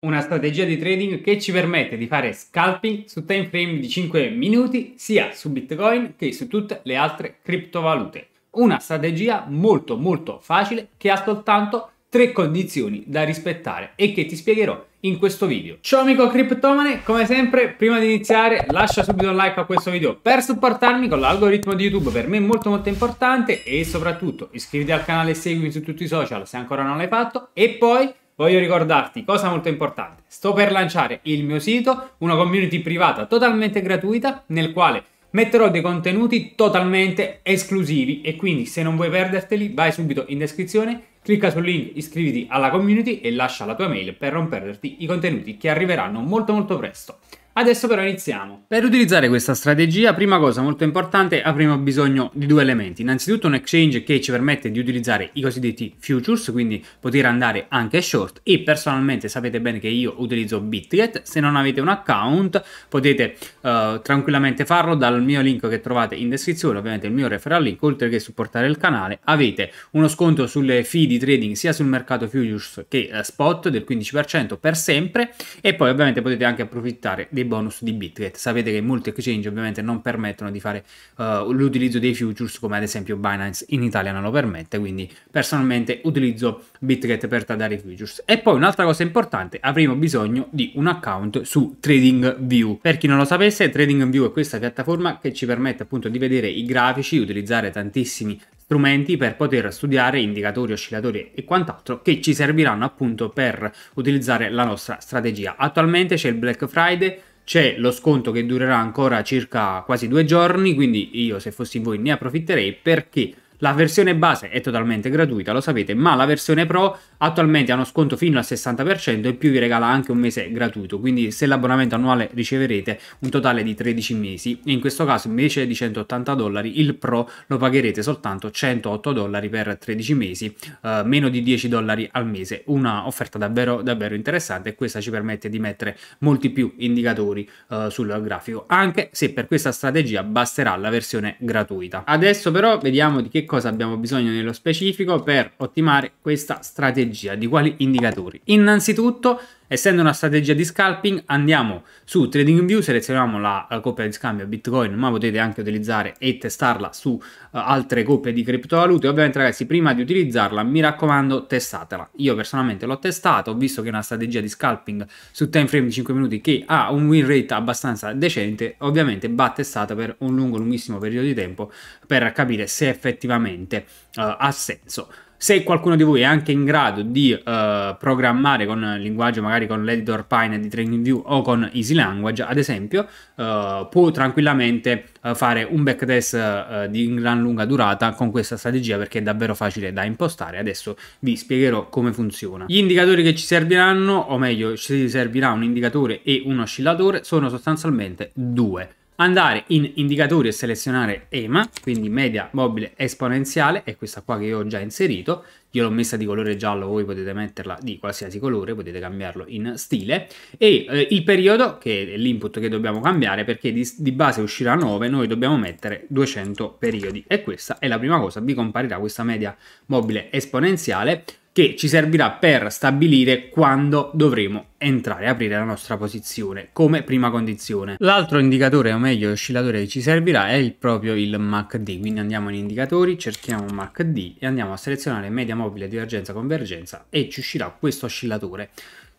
Una strategia di trading che ci permette di fare scalping su time frame di 5 minuti sia su Bitcoin che su tutte le altre criptovalute. Una strategia molto molto facile che ha soltanto tre condizioni da rispettare e che ti spiegherò in questo video. Ciao amico criptomane, come sempre prima di iniziare lascia subito un like a questo video per supportarmi con l'algoritmo di YouTube, per me è molto molto importante e soprattutto iscriviti al canale e seguimi su tutti i social se ancora non l'hai fatto e poi voglio ricordarti cosa molto importante. Sto per lanciare il mio sito, una community privata totalmente gratuita nel quale metterò dei contenuti totalmente esclusivi e quindi se non vuoi perderteli vai subito in descrizione, clicca sul link, iscriviti alla community e lascia la tua mail per non perderti i contenuti che arriveranno molto molto presto. Adesso però iniziamo. Per utilizzare questa strategia, prima cosa molto importante, avremo bisogno di due elementi. Innanzitutto un exchange che ci permette di utilizzare i cosiddetti futures, quindi poter andare anche short e personalmente sapete bene che io utilizzo Bitget. Se non avete un account potete uh, tranquillamente farlo dal mio link che trovate in descrizione, ovviamente il mio referral link, oltre che supportare il canale. Avete uno sconto sulle fee di trading sia sul mercato futures che uh, spot del 15% per sempre e poi ovviamente potete anche approfittare dei bonus di Bitget. Sapete che molti exchange ovviamente non permettono di fare uh, l'utilizzo dei futures come ad esempio Binance in Italia non lo permette, quindi personalmente utilizzo Bitget per tradare i futures. E poi un'altra cosa importante, avremo bisogno di un account su TradingView. Per chi non lo sapesse, TradingView è questa piattaforma che ci permette appunto di vedere i grafici, utilizzare tantissimi strumenti per poter studiare indicatori, oscillatori e quant'altro che ci serviranno appunto per utilizzare la nostra strategia. Attualmente c'è il Black Friday, c'è lo sconto che durerà ancora circa quasi due giorni, quindi io se fossi voi ne approfitterei perché la versione base è totalmente gratuita, lo sapete, ma la versione Pro attualmente ha uno sconto fino al 60% e più vi regala anche un mese gratuito, quindi se l'abbonamento annuale riceverete un totale di 13 mesi. In questo caso invece di 180 dollari il Pro lo pagherete soltanto 108 dollari per 13 mesi, eh, meno di 10 dollari al mese, una offerta davvero davvero interessante e questa ci permette di mettere molti più indicatori eh, sul grafico, anche se per questa strategia basterà la versione gratuita. Adesso però vediamo di che cosa abbiamo bisogno nello specifico per ottimare questa strategia, di quali indicatori. Innanzitutto, essendo una strategia di scalping, andiamo su TradingView, selezioniamo la, la coppia di scambio Bitcoin, ma potete anche utilizzare e testarla su uh, altre coppie di criptovalute. Ovviamente ragazzi, prima di utilizzarla, mi raccomando, testatela. Io personalmente l'ho testato, ho visto che è una strategia di scalping su time frame di 5 minuti che ha un win rate abbastanza decente, ovviamente va testata per un lungo, lunghissimo periodo di tempo per capire se effettivamente uh, ha senso. Se qualcuno di voi è anche in grado di uh, programmare con linguaggio, magari con l'editor Pine di TradingView o con Easy Language, ad esempio, uh, può tranquillamente uh, fare un backtest di gran lunga durata con questa strategia perché è davvero facile da impostare. Adesso vi spiegherò come funziona. Gli indicatori che ci serviranno, o meglio, ci servirà un indicatore e un oscillatore, sono sostanzialmente due andare in indicatori e selezionare EMA, quindi media mobile esponenziale, è questa qua che io ho già inserito, io l'ho messa di colore giallo, voi potete metterla di qualsiasi colore, potete cambiarlo in stile, e eh, il periodo, che è l'input che dobbiamo cambiare, perché di, di base uscirà 9, noi dobbiamo mettere 200 periodi, e questa è la prima cosa, vi comparirà questa media mobile esponenziale, che ci servirà per stabilire quando dovremo entrare e aprire la nostra posizione come prima condizione. L'altro indicatore, o meglio oscillatore che ci servirà è proprio il MACD, quindi andiamo in indicatori, cerchiamo MACD e andiamo a selezionare media mobile divergenza convergenza e ci uscirà questo oscillatore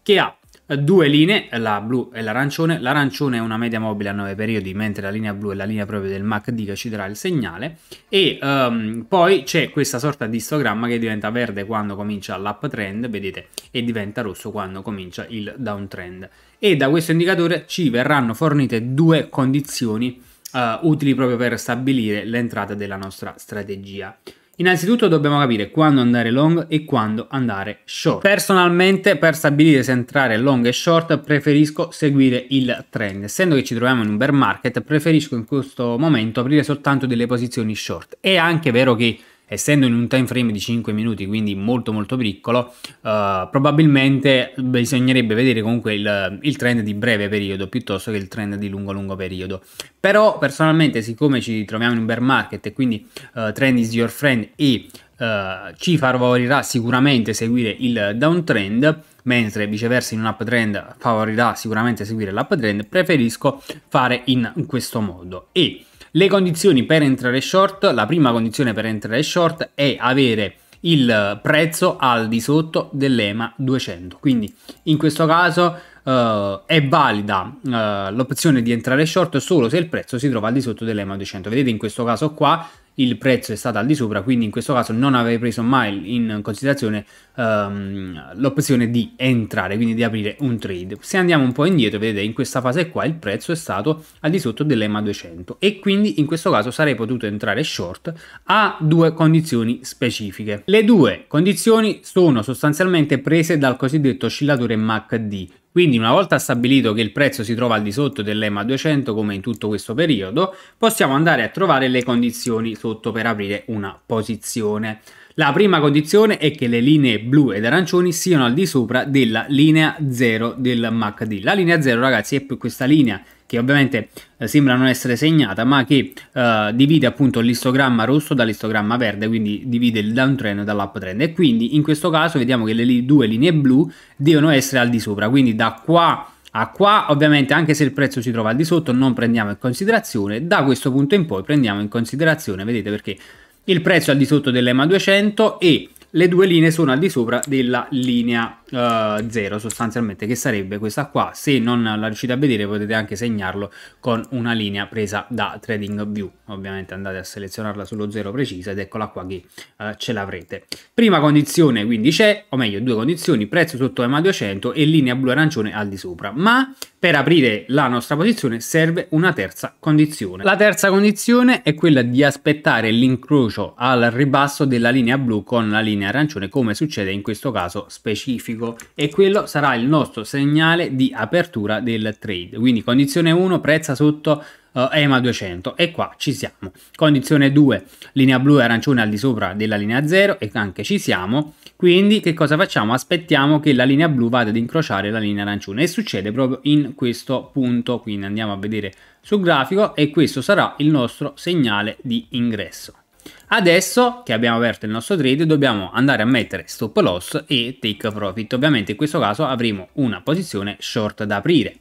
che ha due linee, la blu e l'arancione. L'arancione è una media mobile a 9 periodi, mentre la linea blu è la linea proprio del MACD che ci darà il segnale. E um, poi c'è questa sorta di istogramma che diventa verde quando comincia l'uptrend, vedete, e diventa rosso quando comincia il downtrend. E da questo indicatore ci verranno fornite due condizioni uh, utili proprio per stabilire l'entrata della nostra strategia. Innanzitutto dobbiamo capire quando andare long e quando andare short. Personalmente per stabilire se entrare long e short preferisco seguire il trend. Essendo che ci troviamo in un bear market preferisco in questo momento aprire soltanto delle posizioni short. È anche vero che essendo in un time frame di 5 minuti, quindi molto molto piccolo, uh, probabilmente bisognerebbe vedere comunque il, il, trend di breve periodo piuttosto che il trend di lungo lungo periodo. Però personalmente siccome ci troviamo in un bear market e quindi uh, trend is your friend e uh, ci favorirà sicuramente seguire il downtrend, mentre viceversa in un uptrend favorirà sicuramente seguire l'uptrend, preferisco fare in questo modo. E le condizioni per entrare short, la prima condizione per entrare short è avere il prezzo al di sotto dell'EMA 200. Quindi in questo caso uh, è valida uh, l'opzione di entrare short solo se il prezzo si trova al di sotto dell'EMA 200. Vedete in questo caso qua il prezzo è stato al di sopra, quindi in questo caso non avrei preso mai in considerazione um, l'opzione di entrare, quindi di aprire un trade. Se andiamo un po' indietro, vedete in questa fase qua il prezzo è stato al di sotto dell'EMA 200 e quindi in questo caso sarei potuto entrare short a due condizioni specifiche. Le due condizioni sono sostanzialmente prese dal cosiddetto oscillatore MACD, quindi una volta stabilito che il prezzo si trova al di sotto dell'EMA 200 come in tutto questo periodo, possiamo andare a trovare le condizioni sotto per aprire una posizione. La prima condizione è che le linee blu ed arancioni siano al di sopra della linea 0 del MACD. La linea 0 ragazzi è questa linea che ovviamente eh, sembra non essere segnata, ma che eh, divide appunto l'istogramma rosso dall'istogramma verde, quindi divide il downtrend dall'uptrend. E quindi in questo caso vediamo che le due linee blu devono essere al di sopra, quindi da qua a qua ovviamente anche se il prezzo si trova al di sotto non prendiamo in considerazione, da questo punto in poi prendiamo in considerazione, vedete perché il prezzo è al di sotto dell'EMA 200 e le due linee sono al di sopra della linea 0 uh, sostanzialmente che sarebbe questa qua. Se non la riuscite a vedere potete anche segnarlo con una linea presa da TradingView ovviamente andate a selezionarla sullo 0 precisa ed eccola qua che uh, ce l'avrete. Prima condizione quindi c'è o meglio due condizioni prezzo sotto EMA 200 e linea blu arancione al di sopra. Ma per aprire la nostra posizione serve una terza condizione. La terza condizione è quella di aspettare l'incrocio al ribasso della linea blu con la linea arancione come succede in questo caso specifico e quello sarà il nostro segnale di apertura del trade. Quindi condizione 1 prezza sotto uh, EMA 200 e qua ci siamo. Condizione 2 linea blu e arancione al di sopra della linea 0 e anche ci siamo. Quindi che cosa facciamo? Aspettiamo che la linea blu vada ad incrociare la linea arancione e succede proprio in questo punto, quindi andiamo a vedere sul grafico e questo sarà il nostro segnale di ingresso. Adesso che abbiamo aperto il nostro trade dobbiamo andare a mettere stop loss e take profit. Ovviamente in questo caso avremo una posizione short da aprire.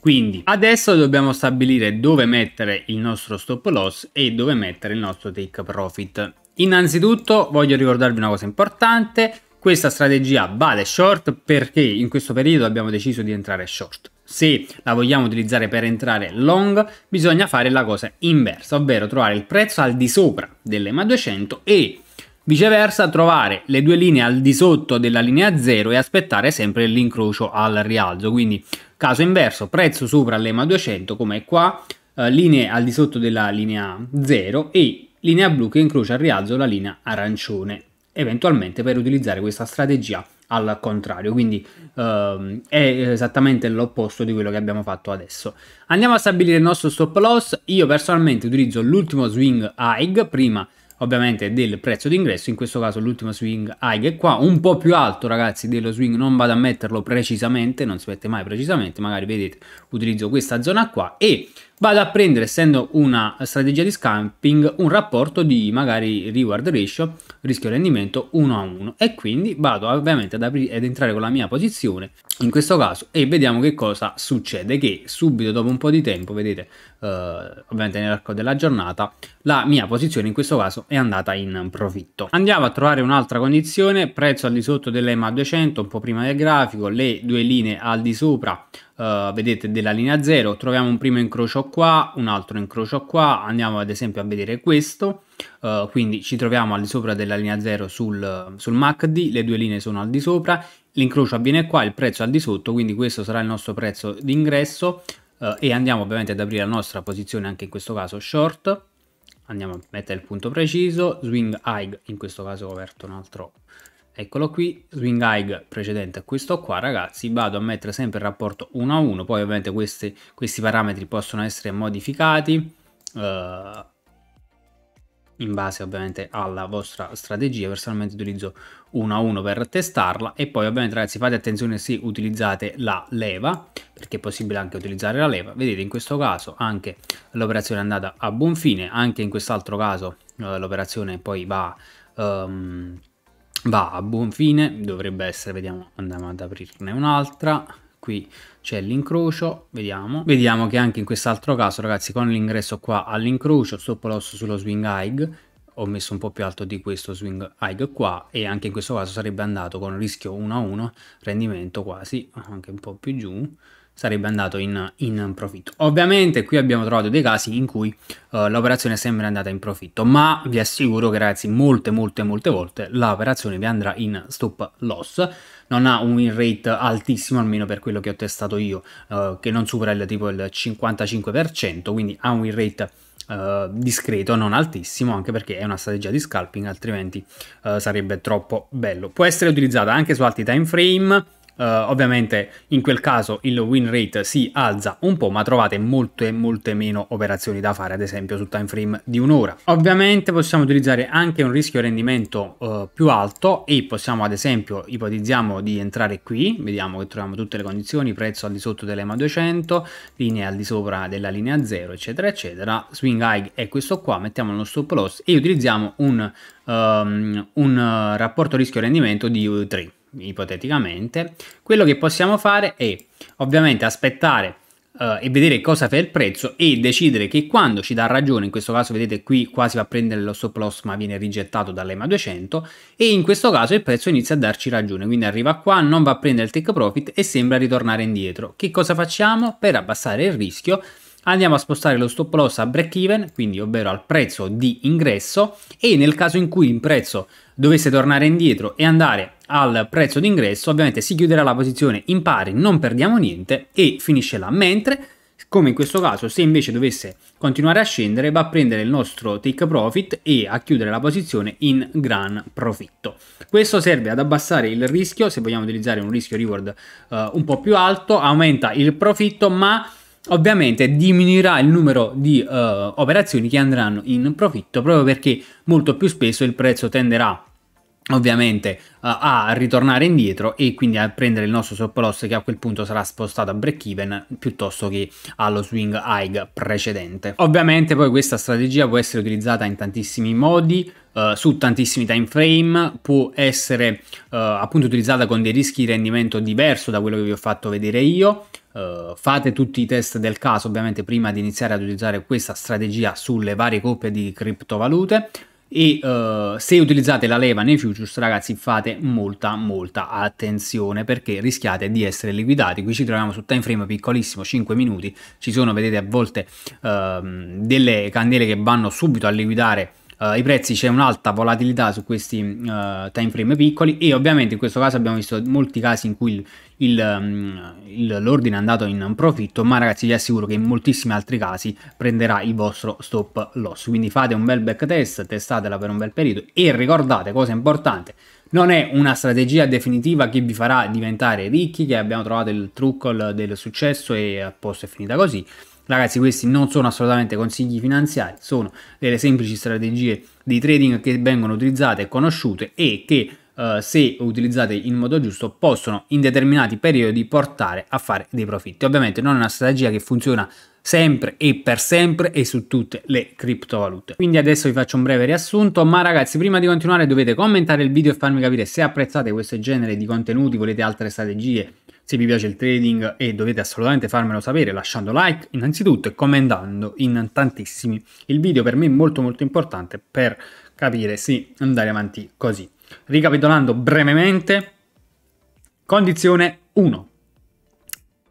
Quindi adesso dobbiamo stabilire dove mettere il nostro stop loss e dove mettere il nostro take profit. Innanzitutto voglio ricordarvi una cosa importante, questa strategia vale short perché in questo periodo abbiamo deciso di entrare short. Se la vogliamo utilizzare per entrare long, bisogna fare la cosa inversa, ovvero trovare il prezzo al di sopra dell'EMA 200 e viceversa trovare le due linee al di sotto della linea 0 e aspettare sempre l'incrocio al rialzo. Quindi caso inverso, prezzo sopra l'EMA 200 come qua, eh, linee al di sotto della linea 0 e linea blu che incrocia al rialzo la linea arancione, eventualmente per utilizzare questa strategia al contrario, quindi ehm, è esattamente l'opposto di quello che abbiamo fatto adesso. Andiamo a stabilire il nostro stop loss, io personalmente utilizzo l'ultimo swing high, prima ovviamente del prezzo d'ingresso, in questo caso l'ultimo swing high è qua, un po' più alto ragazzi dello swing, non vado a metterlo precisamente, non si mette mai precisamente, magari vedete utilizzo questa zona qua e vado a prendere, essendo una strategia di scamping, un rapporto di magari reward ratio, rischio rendimento 1 a 1 e quindi vado ovviamente ad, aprire, ad entrare con la mia posizione in questo caso e vediamo che cosa succede che subito dopo un po' di tempo vedete eh, ovviamente nell'arco della giornata la mia posizione in questo caso è andata in profitto. Andiamo a trovare un'altra condizione prezzo al di sotto dell'EMA 200 un po' prima del grafico le due linee al di sopra Uh, vedete della linea 0 troviamo un primo incrocio qua un altro incrocio qua andiamo ad esempio a vedere questo. Uh, quindi ci troviamo al di sopra della linea 0 sul, sul MACD le due linee sono al di sopra l'incrocio avviene qua il prezzo al di sotto quindi questo sarà il nostro prezzo d'ingresso. Uh, e andiamo ovviamente ad aprire la nostra posizione anche in questo caso short. Andiamo a mettere il punto preciso swing high in questo caso ho aperto un altro eccolo qui swing high precedente a questo qua ragazzi vado a mettere sempre il rapporto 1 a 1 poi ovviamente questi, questi parametri possono essere modificati uh, in base ovviamente alla vostra strategia personalmente utilizzo 1 a 1 per testarla e poi ovviamente ragazzi fate attenzione se utilizzate la leva perché è possibile anche utilizzare la leva. Vedete in questo caso anche l'operazione è andata a buon fine anche in quest'altro caso eh, l'operazione poi va um, va a buon fine, dovrebbe essere, vediamo, andiamo ad aprirne un'altra, qui c'è l'incrocio, vediamo, vediamo che anche in quest'altro caso ragazzi con l'ingresso qua all'incrocio, stop loss sullo swing high, ho messo un po' più alto di questo swing high qua e anche in questo caso sarebbe andato con rischio 1 a 1, rendimento quasi, anche un po' più giù, sarebbe andato in, in, profitto. Ovviamente qui abbiamo trovato dei casi in cui uh, l'operazione è sempre andata in profitto, ma vi assicuro che ragazzi molte molte molte volte l'operazione vi andrà in stop loss, non ha un win rate altissimo almeno per quello che ho testato io, uh, che non supera il tipo il 55%, quindi ha un win rate Uh, discreto, non altissimo, anche perché è una strategia di scalping, altrimenti uh, sarebbe troppo bello. Può essere utilizzata anche su alti time frame, Uh, ovviamente in quel caso il win rate si alza un po' ma trovate molte molte meno operazioni da fare ad esempio sul time frame di un'ora. Ovviamente possiamo utilizzare anche un rischio rendimento uh, più alto e possiamo ad esempio ipotizziamo di entrare qui. Vediamo che troviamo tutte le condizioni prezzo al di sotto dell'EMA 200 linea al di sopra della linea 0 eccetera eccetera. Swing high è questo qua mettiamo nostro stop loss e utilizziamo un, um, un uh, rapporto rischio rendimento di 3 ipoteticamente, quello che possiamo fare è ovviamente aspettare uh, e vedere cosa fa il prezzo e decidere che quando ci dà ragione, in questo caso vedete qui quasi va a prendere lo stop loss ma viene rigettato dall'EMA 200 e in questo caso il prezzo inizia a darci ragione, quindi arriva qua, non va a prendere il take profit e sembra ritornare indietro. Che cosa facciamo? Per abbassare il rischio andiamo a spostare lo stop loss a break even, quindi ovvero al prezzo di ingresso e nel caso in cui il prezzo dovesse tornare indietro e andare al prezzo d'ingresso, ovviamente si chiuderà la posizione in pari, non perdiamo niente e finisce là, mentre come in questo caso se invece dovesse continuare a scendere va a prendere il nostro take profit e a chiudere la posizione in gran profitto. Questo serve ad abbassare il rischio, se vogliamo utilizzare un rischio reward uh, un po' più alto, aumenta il profitto ma ovviamente diminuirà il numero di uh, operazioni che andranno in profitto proprio perché molto più spesso il prezzo tenderà ovviamente uh, a ritornare indietro e quindi a prendere il nostro stop loss che a quel punto sarà spostato a break even piuttosto che allo swing high precedente. Ovviamente poi questa strategia può essere utilizzata in tantissimi modi, uh, su tantissimi time frame, può essere uh, appunto utilizzata con dei rischi di rendimento diverso da quello che vi ho fatto vedere io. Uh, fate tutti i test del caso ovviamente prima di iniziare ad utilizzare questa strategia sulle varie coppie di criptovalute e uh, se utilizzate la leva nei futures ragazzi fate molta molta attenzione perché rischiate di essere liquidati. Qui ci troviamo su time frame piccolissimo 5 minuti. Ci sono vedete a volte uh, delle candele che vanno subito a liquidare Uh, i prezzi c'è un'alta volatilità su questi uh, time frame piccoli e ovviamente in questo caso abbiamo visto molti casi in cui um, l'ordine è andato in profitto ma ragazzi vi assicuro che in moltissimi altri casi prenderà il vostro stop loss. Quindi fate un bel back test testatela per un bel periodo e ricordate cosa importante non è una strategia definitiva che vi farà diventare ricchi che abbiamo trovato il trucco del successo e a posto è finita così Ragazzi, questi non sono assolutamente consigli finanziari, sono delle semplici strategie di trading che vengono utilizzate e conosciute e che Uh, se utilizzate in modo giusto possono in determinati periodi portare a fare dei profitti. Ovviamente non è una strategia che funziona sempre e per sempre e su tutte le criptovalute. Quindi adesso vi faccio un breve riassunto ma ragazzi prima di continuare dovete commentare il video e farmi capire se apprezzate questo genere di contenuti volete altre strategie se vi piace il trading e dovete assolutamente farmelo sapere lasciando like innanzitutto e commentando in tantissimi. Il video per me è molto molto importante per capire se andare avanti così. Ricapitolando brevemente, condizione 1.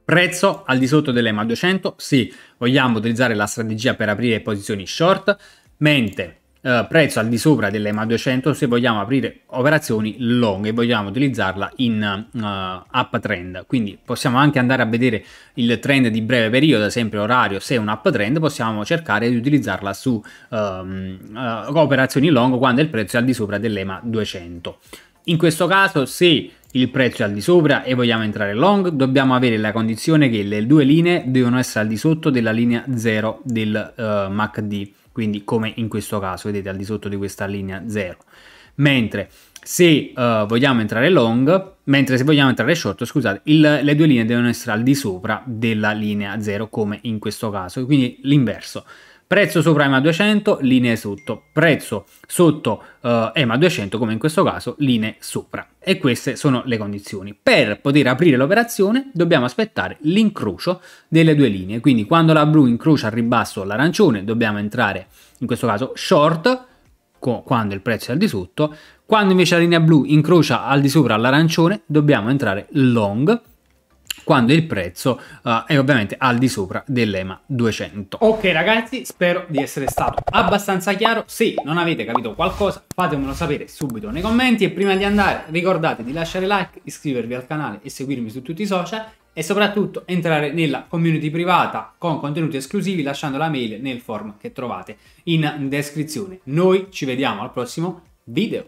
Prezzo al di sotto dell'EMA 200 se vogliamo utilizzare la strategia per aprire posizioni short, mentre Uh, prezzo al di sopra dell'EMA 200 se vogliamo aprire operazioni long e vogliamo utilizzarla in uh, uptrend quindi possiamo anche andare a vedere il trend di breve periodo sempre orario se è un uptrend possiamo cercare di utilizzarla su um, uh, operazioni long quando il prezzo è al di sopra dell'EMA 200 in questo caso se il prezzo è al di sopra e vogliamo entrare long dobbiamo avere la condizione che le due linee devono essere al di sotto della linea 0 del MACD quindi come in questo caso, vedete al di sotto di questa linea 0. Mentre se uh, vogliamo entrare long, mentre se vogliamo entrare short, scusate, il, le due linee devono essere al di sopra della linea 0 come in questo caso, quindi l'inverso. Prezzo sopra EMA 200, linee sotto, prezzo sotto uh, EMA 200 come in questo caso, linee sopra. E queste sono le condizioni. Per poter aprire l'operazione dobbiamo aspettare l'incrocio delle due linee, quindi quando la blu incrocia al ribasso l'arancione dobbiamo entrare in questo caso short, quando il prezzo è al di sotto, quando invece la linea blu incrocia al di sopra l'arancione dobbiamo entrare long quando il prezzo uh, è ovviamente al di sopra dell'EMA 200. Ok ragazzi, spero di essere stato abbastanza chiaro. Se non avete capito qualcosa, fatemelo sapere subito nei commenti. E prima di andare, ricordate di lasciare like, iscrivervi al canale e seguirmi su tutti i social. E soprattutto entrare nella community privata con contenuti esclusivi lasciando la mail nel form che trovate in descrizione. Noi ci vediamo al prossimo video.